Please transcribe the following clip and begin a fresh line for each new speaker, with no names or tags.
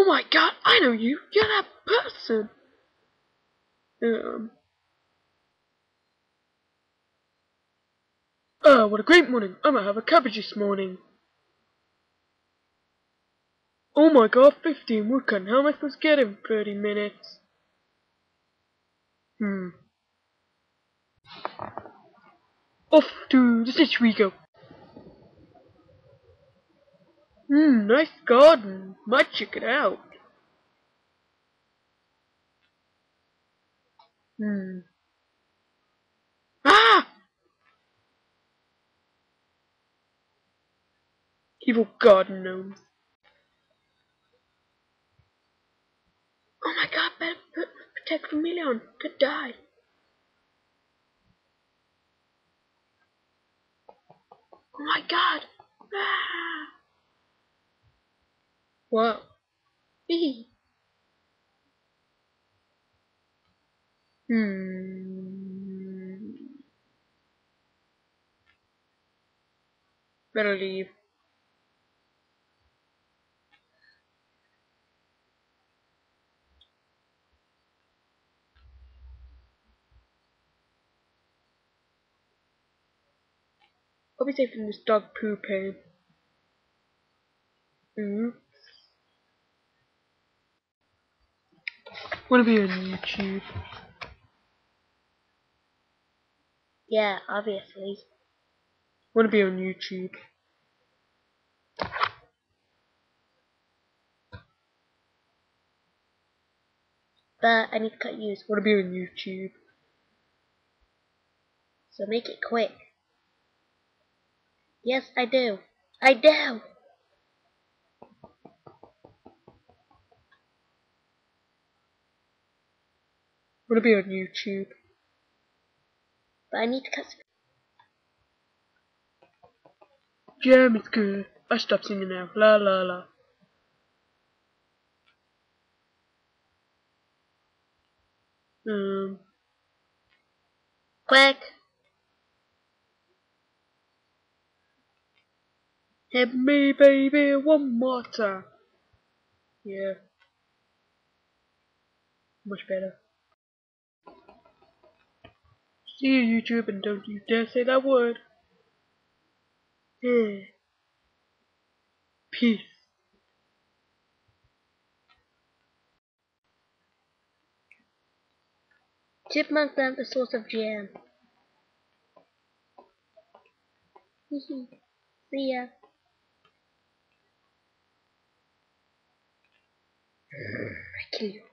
Oh my god, I know you. You're that person. Um. Oh, what a great morning. I'm gonna have a cabbage this morning. Oh my god, 15 woodcut. How am I supposed to get in 30 minutes? Hmm. Off to the city we go. Hmm, nice garden. Might check it out. Hmm. Ah! Evil garden gnomes. Oh my god, better put, protect from melee. Could die. Oh my god. Ah! Hee. Hmm. Better leave. I'll be safe from this dog pooping. Mm. Wanna be on YouTube?
Yeah, obviously.
Wanna be on YouTube?
But I need to cut use,
Wanna be on YouTube?
so make it quick. Yes, I do. I do!
Wanna be on YouTube?
But I need to cut
Jam is good. I stop singing now. La la la. Um.
quick.
Hit me, baby, one more time. Yeah. Much better. See you, YouTube, and don't you dare say that word. Yeah. Peace.
Chipmunk lamp the source of jam. Hehe. See ya. I kill you.